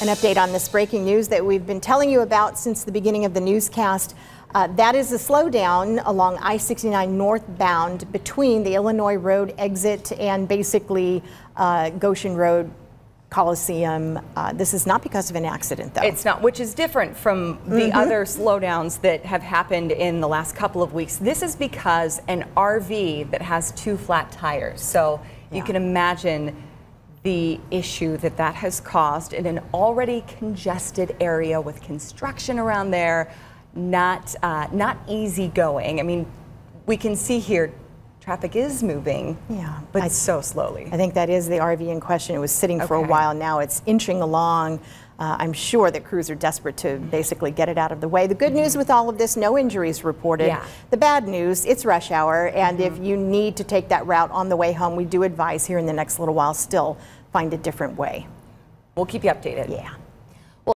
An update on this breaking news that we've been telling you about since the beginning of the newscast. Uh, that is a slowdown along I 69 northbound between the Illinois Road exit and basically uh, Goshen Road Coliseum. Uh, this is not because of an accident, though. It's not, which is different from the mm -hmm. other slowdowns that have happened in the last couple of weeks. This is because an RV that has two flat tires. So yeah. you can imagine the issue that that has caused in an already congested area with construction around there, not, uh, not easy going. I mean, we can see here traffic is moving, yeah, but I, so slowly. I think that is the RV in question. It was sitting okay. for a while now. It's inching along. Uh, I'm sure that crews are desperate to basically get it out of the way. The good news with all of this, no injuries reported. Yeah. The bad news, it's rush hour, and mm -hmm. if you need to take that route on the way home, we do advise here in the next little while still find a different way. We'll keep you updated. Yeah.